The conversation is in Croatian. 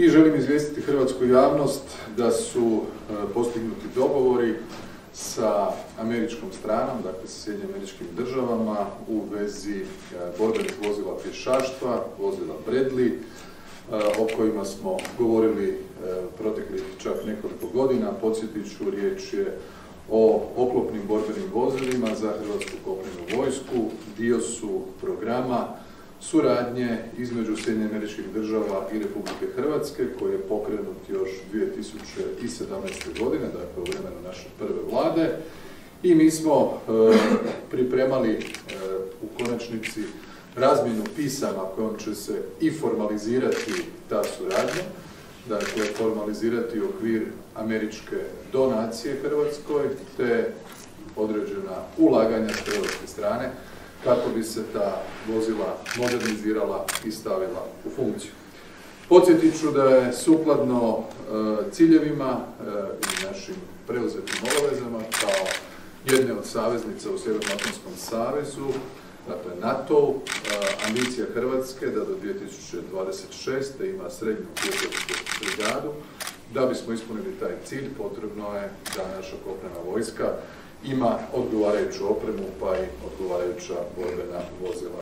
I želim izvijestiti hrvatsku javnost da su e, postignuti dogovori sa američkom stranom, dakle sa Sjedinjenim američkim državama u vezi e, borbenih vozila pješaštva, vozila Bradley, e, o kojima smo govorili proteklih čak nekoliko godina. Podsjetit ću, riječ je o oklopnim borbenim vozilima za Hrvatsku kopnenu vojsku, dio su programa suradnje između Sjedinjenih američkih država i Republike Hrvatske koji je pokrenut još 2017. godine, dakle u vremenu naše prve vlade i mi smo e, pripremali e, u konačnici razmjenu pisama kojom će se i formalizirati ta suradnja, dakle formalizirati okvir američke donacije Hrvatskoj te određena ulaganja s hrvatske strane kako bi se ta vozila modernizirala i stavila u funkciju. Podsjetit ću da je sukladno e, ciljevima e, i našim preuzetim obavezama kao jedne od saveznica u Sjevernoatlantskom savezu, dakle NATO, e, ambicija Hrvatske da do 2026. ima srednju pješačku brigadu. Da bismo ispunili taj cilj potrebno je da naša kopnena vojska ima odgovarajuću opremu pa i odgovarajuća borbena vozila